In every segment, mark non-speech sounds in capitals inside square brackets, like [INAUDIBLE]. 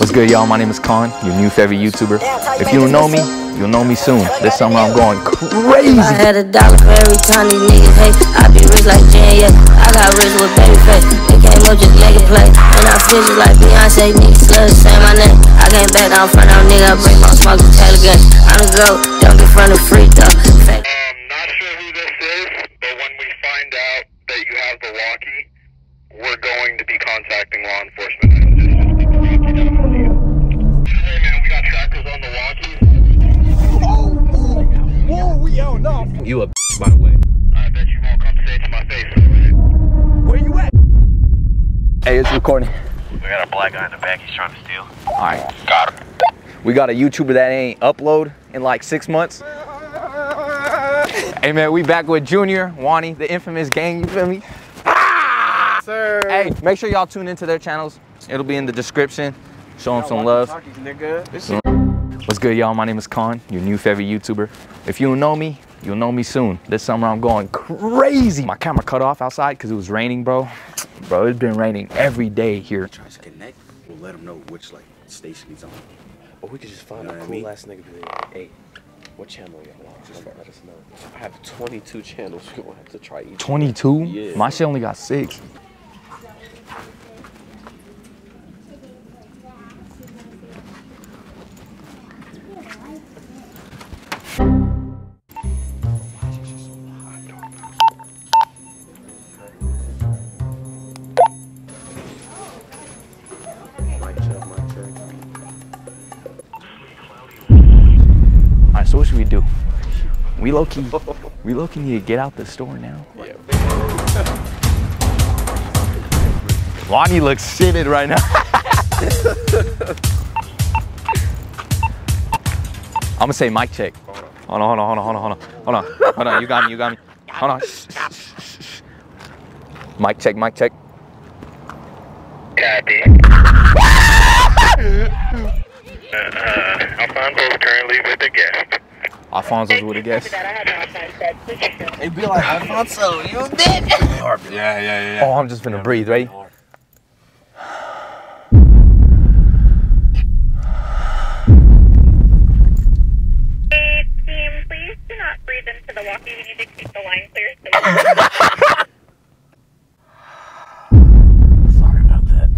What's good, y'all? My name is Khan, your new favorite YouTuber. If you don't know me, you'll know me soon. This summer I'm going crazy. I had a dollar for every time these niggas hate. I be rich like Jan, yeah. I got rich with baby face. They came up just make a play. And I feel just like Beyonce, niggas slurs, say my name. I came back down front out, nigga. I bring my smoke to Taylor. I'm the GOAT, don't get front of free though. Hey, it's recording. We got a black guy in the back. He's trying to steal. All right. Got him. We got a YouTuber that ain't upload in like six months. Hey man, we back with Junior, Wani, the infamous gang, you feel me? Sir. Hey, make sure y'all tune into their channels. It'll be in the description. Show them some love. What's good, y'all? My name is Khan, your new favorite YouTuber. If you don't know me, you'll know me soon. This summer I'm going crazy. My camera cut off outside because it was raining, bro. Bro, it's been raining every day here. tries to connect, we'll let him know which like station he's on. Or we could just find Know a what I cool mean? ass nigga. Be like, hey, what channel y'all on? Just let us know. I have 22 channels. [LAUGHS] We gonna have to try each. 22? Yeah. My shit only got six. So what should we do? We low key, we low key need to get out the store now. Yeah. Lonnie looks shitted right now. [LAUGHS] I'm gonna say mic check. Hold on, hold on, hold on, hold on, hold on, hold on, hold on. You got me, you got me. Hold on. Shh, shh, shh. Mic check, mic check. Copy. [LAUGHS] Uh, Alfonso's currently with the guest. Alfonso's with a guess. It'd be like Alfonso, you did. Yeah, yeah, yeah. Oh, I'm just finna breathe, ready? Team, please do not breathe into the walkie. We need to keep the line clear. So Sorry about that.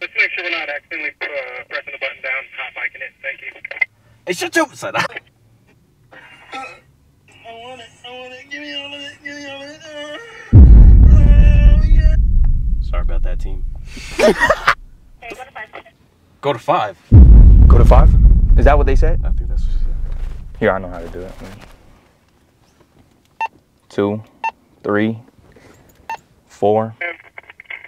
Let's make sure we're not accidentally uh, pressing the button down, hot micing it. Thank you. Hey, shut your son. I want it. I want it. Give me all of it. Give me all of it. Oh, yeah. Sorry about that, team. okay, go to five. Go to five. Go to five? Is that what they said? I think that's what she said. Here, I know how to do it. Two, three, four.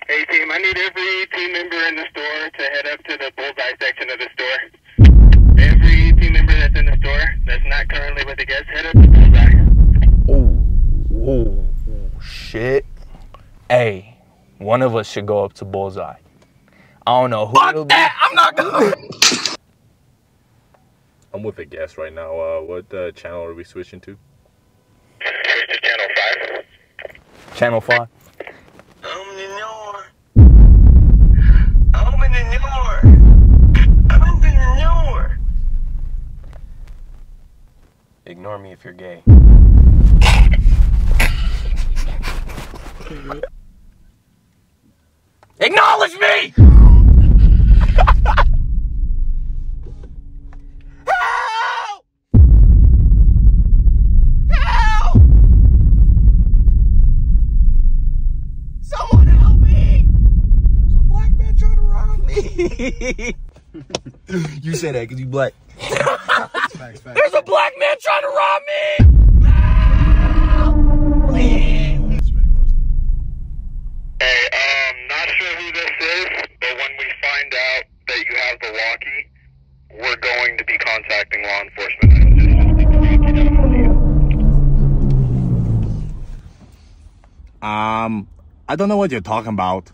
Hey team, I need every team member in the store to head up to the bullseye section of the store. Every team member that's in the store that's not currently with the guest, head up to bullseye. Oh, oh, shit. Hey, one of us should go up to Bullseye. I don't know who it'll be. I'm not going. [LAUGHS] I'm with a guest right now. Uh, what uh, channel are we switching to? Switch to channel 5. Channel 5. Ignore me if you're gay. Acknowledge me. Help! Help! Someone help me! There's a black man trying to rob me. [LAUGHS] you say that because you black. [LAUGHS] There's a black man trying to rob me! Help! Please! Hey, um, not sure who this is, but when we find out that you have the walkie, we're going to be contacting law enforcement. Um, I don't know what you're talking about.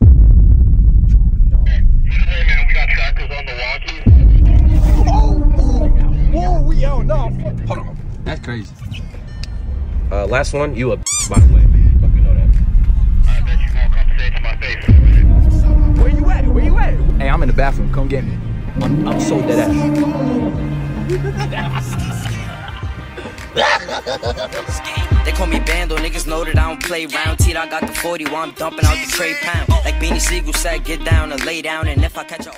crazy. Uh, last one, you a bitch, by the way. Know you Where you at? Where you at? Hey, I'm in the bathroom. Come get me. I'm, I'm so dead ass. They call me Bando, niggas know that I don't play round. T I got the 40 while I'm dumping out the trade pound. Like Beanie Sigel said, get down and lay down. And if I catch a